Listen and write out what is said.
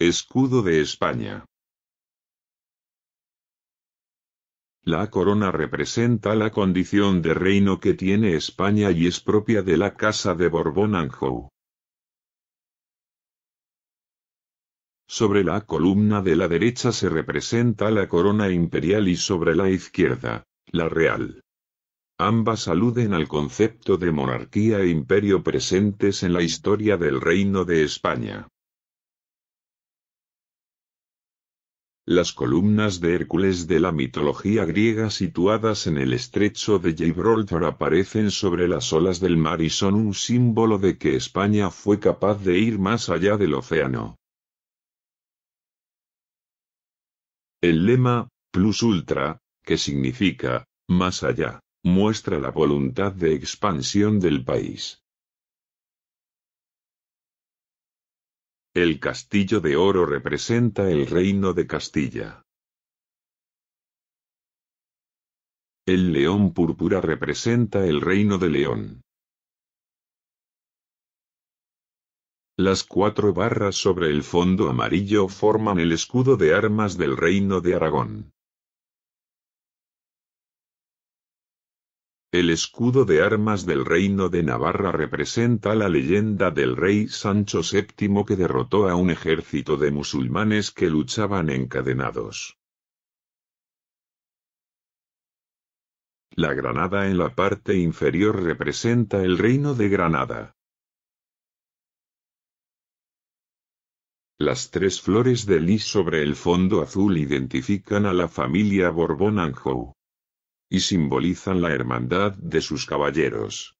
Escudo de España. La corona representa la condición de reino que tiene España y es propia de la Casa de Borbón-Anjou. Sobre la columna de la derecha se representa la corona imperial y sobre la izquierda, la real. Ambas aluden al concepto de monarquía e imperio presentes en la historia del Reino de España. Las columnas de Hércules de la mitología griega situadas en el estrecho de Gibraltar aparecen sobre las olas del mar y son un símbolo de que España fue capaz de ir más allá del océano. El lema, plus ultra, que significa, más allá, muestra la voluntad de expansión del país. El castillo de oro representa el reino de Castilla. El león púrpura representa el reino de León. Las cuatro barras sobre el fondo amarillo forman el escudo de armas del Reino de Aragón. El escudo de armas del Reino de Navarra representa la leyenda del rey Sancho VII que derrotó a un ejército de musulmanes que luchaban encadenados. La granada en la parte inferior representa el Reino de Granada. Las tres flores de lis sobre el fondo azul identifican a la familia Borbón-Anjou y simbolizan la hermandad de sus caballeros.